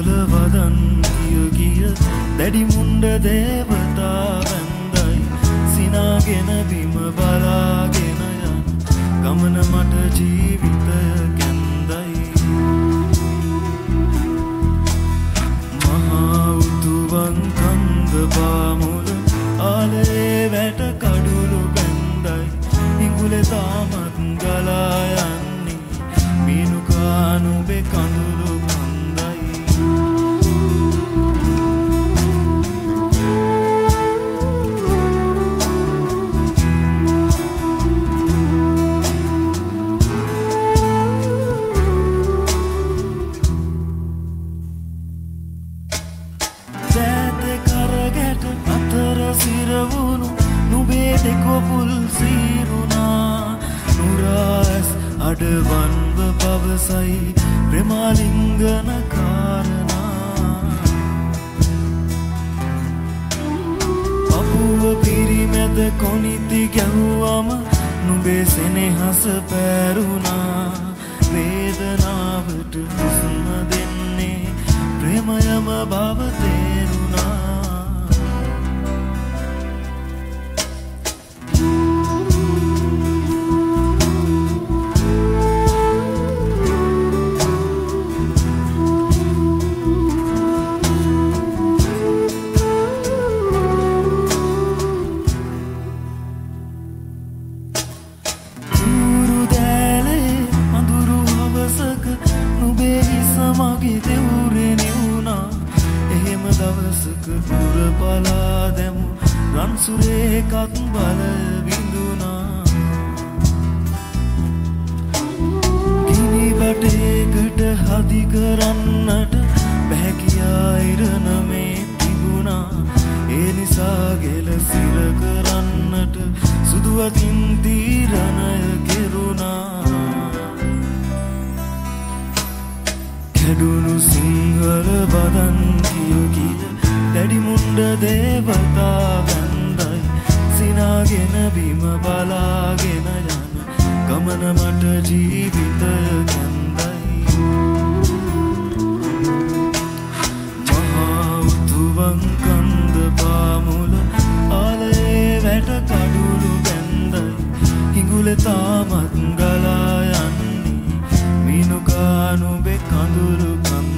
කලවල වදන් කිය ගිය දැඩිමුන්ඩ දේවතා වැන්දයි සිනාගෙන බිම බලාගෙනය ගමන මට ජීවිතය කැන්දයි මහාඋතුවන් කන්ද පාමුල ආලේ වැට කඩුළු බැන්දයි. ඉගුල තාමත් ගලායන්නේ මිනුකානුබෙ කඳුළු නුබේ දෙකොපුල් සීරුණා. නුරාස් අඩවන්ව පවසයි ප්‍රමාලිංගන කාරණා. අපුුව පිරිමැද කොනිති ගැව්වම නුබේ සෙනෙහස පැරුණා. වේදනාවට හුස්ම දෙන්නේ ප්‍රමයම භවතේරුණා මගේ දෙවුරේ නිවුණා. එහෙම දවසක පුර පලා දැමු. රන්සුරේකත් බල විඳුනා ගිනි බටේකට හදි කරන්නට බැහැකියා ඉරණ මේ තිබුණා. ඒ නිසා ගෙල සිර කරන්නට සුදුවකින් තීරණය කර බදන් කියුකිද දැඩිමුන්ඩ දේවතා වැන්දයි සිනාගෙන බිම බලාගෙන යන ගමන මට ජීවිතය කැන්දයි මහා උතුවන් කන්ද පාමුල ආලයේ වැට කඩුළු පැන්දයි හිඟුල තාමත් ගලා යන්නේ. මිනුකානුබෙ කඳුරු කම